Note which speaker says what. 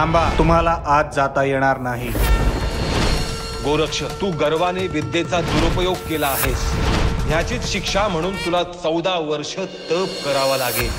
Speaker 1: थांबा तुम्हाला आज जाता येणार नाही.
Speaker 2: गोरक्ष तू गर्वाने विद्येचा दुरुपयोग केला आहेस. ह्याचीच शिक्षा म्हणून तुला चौदा वर्ष तप करावा लागेल.